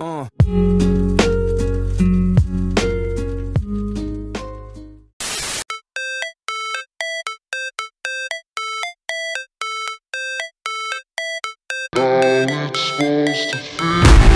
Uh. How it's supposed to feel